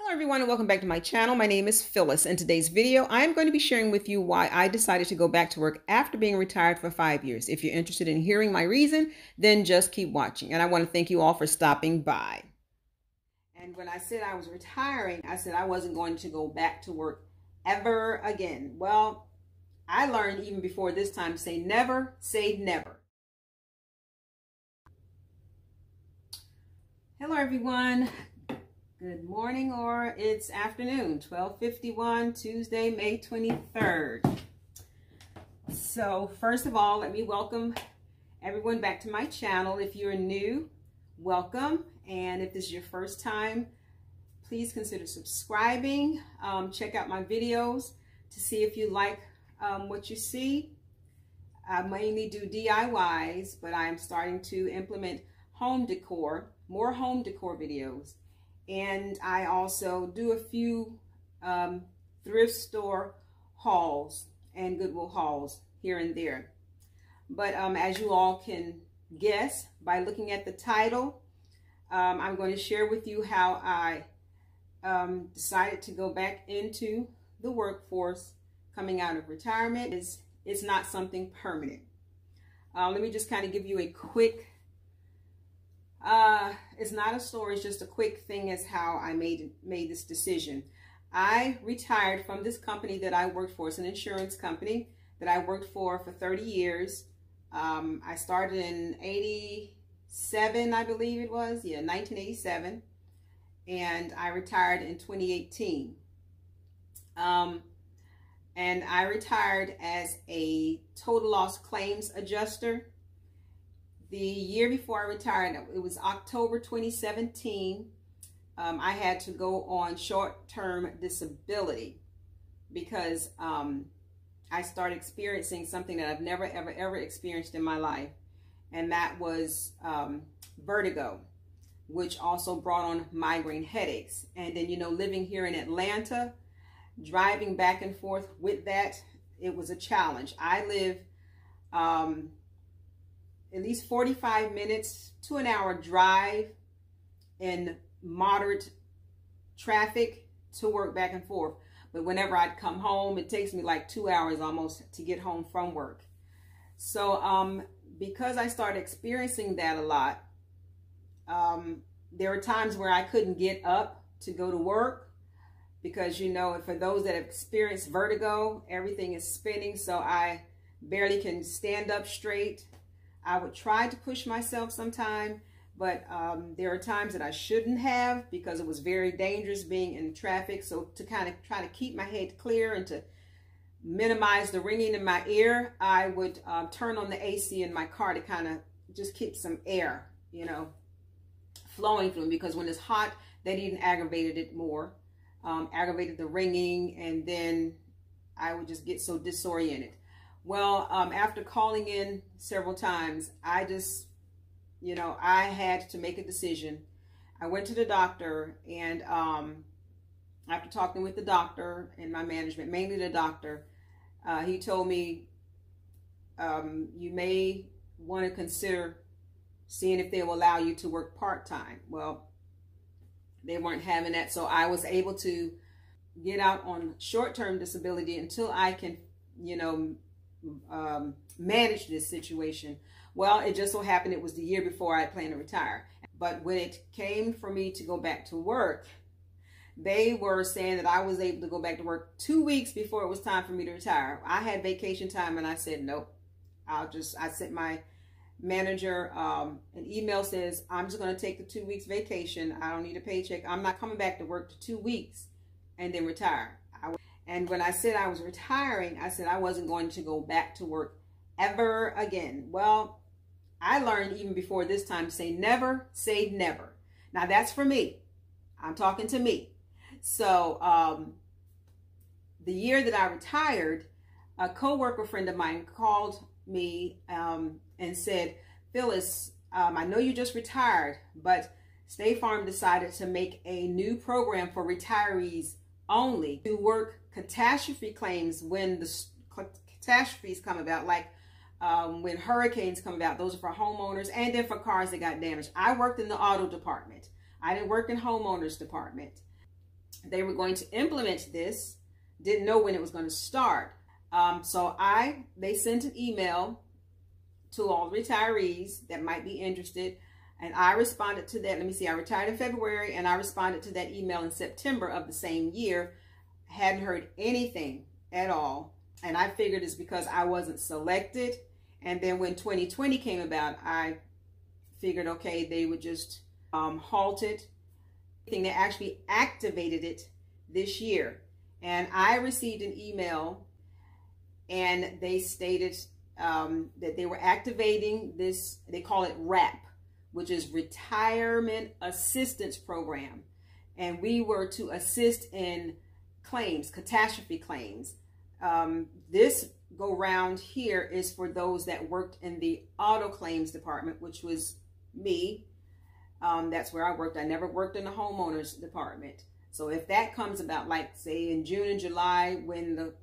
Hello everyone and welcome back to my channel. My name is Phyllis. In today's video, I am going to be sharing with you why I decided to go back to work after being retired for five years. If you're interested in hearing my reason, then just keep watching. And I want to thank you all for stopping by. And when I said I was retiring, I said I wasn't going to go back to work ever again. Well, I learned even before this time to say never, say never. Hello everyone. Good morning or it's afternoon, 1251, Tuesday, May 23rd. So first of all, let me welcome everyone back to my channel. If you're new, welcome. And if this is your first time, please consider subscribing. Um, check out my videos to see if you like um, what you see. I mainly do DIYs, but I'm starting to implement home decor, more home decor videos. And I also do a few um, thrift store hauls and Goodwill hauls here and there. But um, as you all can guess by looking at the title, um, I'm going to share with you how I um, decided to go back into the workforce coming out of retirement. It's, it's not something permanent. Uh, let me just kind of give you a quick uh, it's not a story, it's just a quick thing as how I made made this decision. I retired from this company that I worked for. It's an insurance company that I worked for for 30 years. Um, I started in 87, I believe it was. Yeah, 1987. And I retired in 2018. Um, and I retired as a total loss claims adjuster the year before I retired, it was October 2017, um, I had to go on short-term disability because um, I started experiencing something that I've never, ever, ever experienced in my life. And that was um, vertigo, which also brought on migraine headaches. And then, you know, living here in Atlanta, driving back and forth with that, it was a challenge. I live um, at least 45 minutes to an hour drive in moderate traffic to work back and forth. But whenever I'd come home, it takes me like two hours almost to get home from work. So um, because I started experiencing that a lot, um, there were times where I couldn't get up to go to work because, you know, for those that have experienced vertigo, everything is spinning. So I barely can stand up straight. I would try to push myself sometime, but um, there are times that I shouldn't have because it was very dangerous being in traffic. So to kind of try to keep my head clear and to minimize the ringing in my ear, I would um, turn on the AC in my car to kind of just keep some air, you know, flowing through because when it's hot, that even aggravated it more, um, aggravated the ringing, and then I would just get so disoriented. Well, um, after calling in several times, I just, you know, I had to make a decision. I went to the doctor and um, after talking with the doctor and my management, mainly the doctor, uh, he told me um, you may want to consider seeing if they will allow you to work part-time. Well, they weren't having that, so I was able to get out on short-term disability until I can, you know, um, manage this situation? Well, it just so happened it was the year before I planned to retire. But when it came for me to go back to work, they were saying that I was able to go back to work two weeks before it was time for me to retire. I had vacation time and I said, nope, I'll just, I sent my manager um, an email says, I'm just going to take the two weeks vacation. I don't need a paycheck. I'm not coming back to work for two weeks and then retire. And when I said I was retiring, I said I wasn't going to go back to work ever again. Well, I learned even before this time say never, say never. Now that's for me. I'm talking to me. So um, the year that I retired, a co-worker friend of mine called me um, and said, Phyllis, um, I know you just retired, but State Farm decided to make a new program for retirees only to work catastrophe claims when the catastrophes come about, like um, when hurricanes come about. Those are for homeowners and then for cars that got damaged. I worked in the auto department. I didn't work in homeowners department. they were going to implement this, didn't know when it was going to start. Um, so I, they sent an email to all retirees that might be interested. And I responded to that. Let me see, I retired in February and I responded to that email in September of the same year. Hadn't heard anything at all. And I figured it's because I wasn't selected. And then when 2020 came about, I figured, okay, they would just um, halt it. They actually activated it this year. And I received an email and they stated um, that they were activating this, they call it RAP, which is Retirement Assistance Program. And we were to assist in claims, catastrophe claims. Um, this go round here is for those that worked in the auto claims department, which was me. Um, that's where I worked. I never worked in the homeowners department. So if that comes about, like say in June and July, when the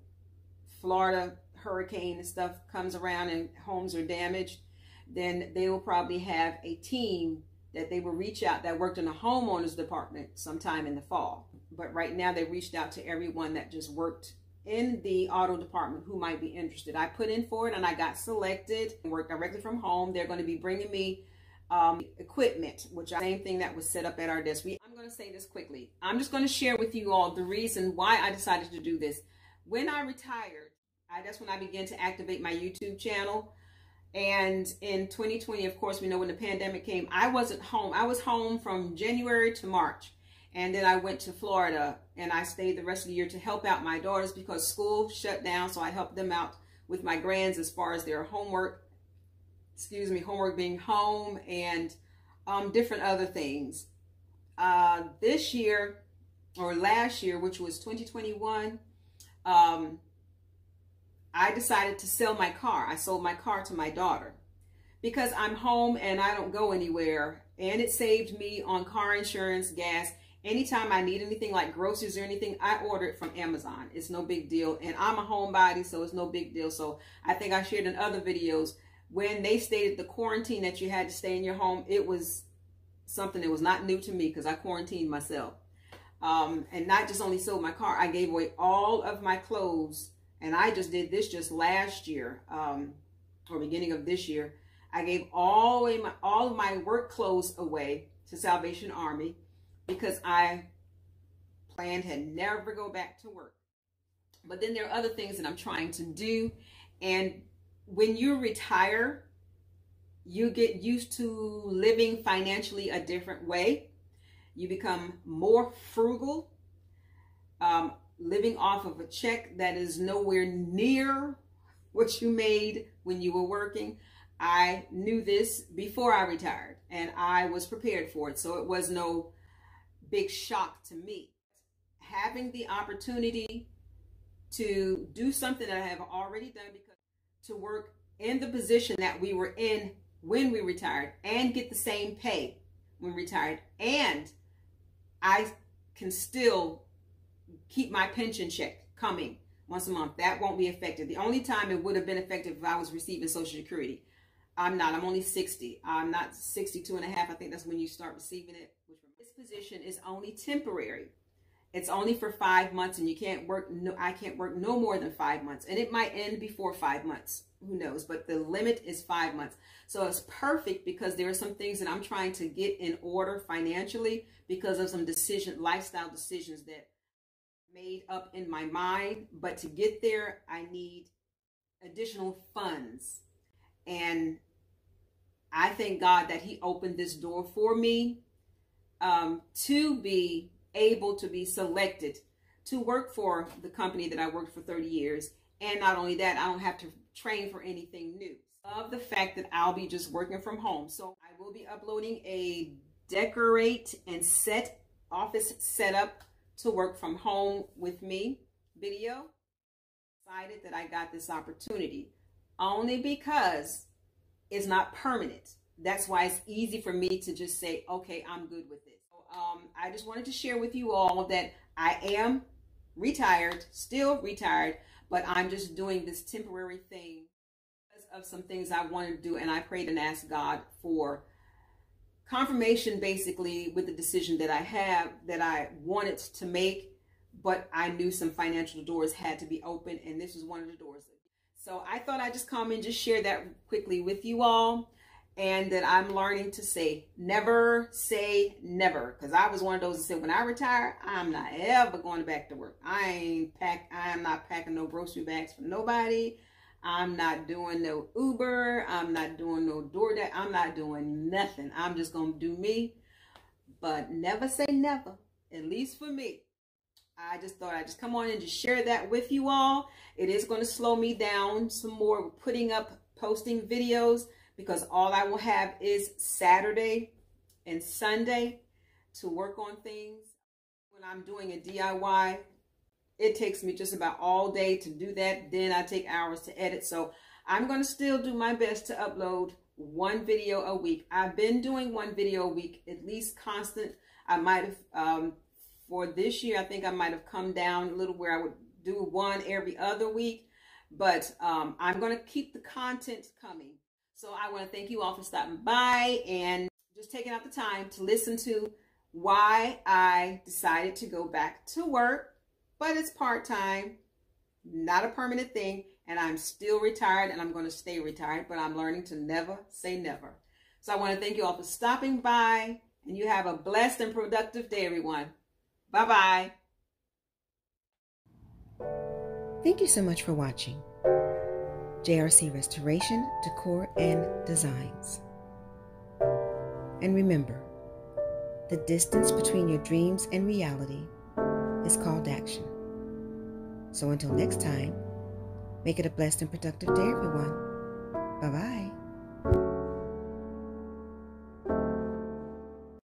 Florida hurricane and stuff comes around and homes are damaged, then they will probably have a team that they will reach out that worked in the homeowners department sometime in the fall. But right now they reached out to everyone that just worked in the auto department who might be interested. I put in for it and I got selected and worked directly from home. They're going to be bringing me um, equipment, which the same thing that was set up at our desk. We, I'm going to say this quickly. I'm just going to share with you all the reason why I decided to do this. When I retired, I, that's when I began to activate my YouTube channel. And in 2020, of course, we know when the pandemic came, I wasn't home. I was home from January to March. And then I went to Florida and I stayed the rest of the year to help out my daughters because school shut down. So I helped them out with my grands as far as their homework, excuse me, homework being home and um, different other things. Uh, this year or last year, which was 2021, um, I decided to sell my car. I sold my car to my daughter because I'm home and I don't go anywhere. And it saved me on car insurance, gas. Anytime I need anything like groceries or anything, I order it from Amazon. It's no big deal. And I'm a homebody, so it's no big deal. So I think I shared in other videos when they stated the quarantine that you had to stay in your home, it was something that was not new to me because I quarantined myself. Um, and not just only sold my car, I gave away all of my clothes and I just did this just last year, um, or beginning of this year. I gave all away my all of my work clothes away to Salvation Army because I planned to never go back to work. But then there are other things that I'm trying to do. And when you retire, you get used to living financially a different way. You become more frugal. Um, living off of a check that is nowhere near what you made when you were working. I knew this before I retired and I was prepared for it. So it was no big shock to me. Having the opportunity to do something that I have already done because to work in the position that we were in when we retired and get the same pay when retired and I can still keep my pension check coming once a month. That won't be affected. The only time it would have been effective if I was receiving Social Security. I'm not. I'm only 60. I'm not 62 and a half. I think that's when you start receiving it. Position is only temporary. It's only for five months and you can't work. No, I can't work no more than five months. And it might end before five months. Who knows? But the limit is five months. So it's perfect because there are some things that I'm trying to get in order financially because of some decision, lifestyle decisions that made up in my mind, but to get there, I need additional funds. And I thank God that He opened this door for me um, to be able to be selected to work for the company that I worked for 30 years. And not only that, I don't have to train for anything new. Of the fact that I'll be just working from home. So I will be uploading a decorate and set office setup to work from home with me video. Excited that I got this opportunity only because it's not permanent. That's why it's easy for me to just say, okay, I'm good with. So, um, I just wanted to share with you all that I am retired, still retired, but I'm just doing this temporary thing because of some things I wanted to do. And I prayed and asked God for confirmation basically with the decision that I have that I wanted to make, but I knew some financial doors had to be open, and this was one of the doors. So I thought I'd just come and just share that quickly with you all and that I'm learning to say never say never. Because I was one of those that said when I retire I'm not ever going back to work. I ain't pack I'm not packing no grocery bags for nobody. I'm not doing no Uber. I'm not doing no DoorDash. I'm not doing nothing. I'm just gonna do me. But never say never at least for me. I just thought I'd just come on and just share that with you all. It is going to slow me down some more putting up posting videos because all I will have is Saturday and Sunday to work on things. When I'm doing a DIY, it takes me just about all day to do that. Then I take hours to edit. So I'm going to still do my best to upload one video a week. I've been doing one video a week, at least constant. I might have, um, for this year, I think I might have come down a little where I would do one every other week. But um, I'm going to keep the content coming. So I want to thank you all for stopping by and just taking out the time to listen to why I decided to go back to work, but it's part-time, not a permanent thing, and I'm still retired and I'm going to stay retired, but I'm learning to never say never. So I want to thank you all for stopping by and you have a blessed and productive day, everyone. Bye-bye. Thank you so much for watching. JRC Restoration, Decor, and Designs. And remember, the distance between your dreams and reality is called action. So until next time, make it a blessed and productive day, everyone. Bye bye.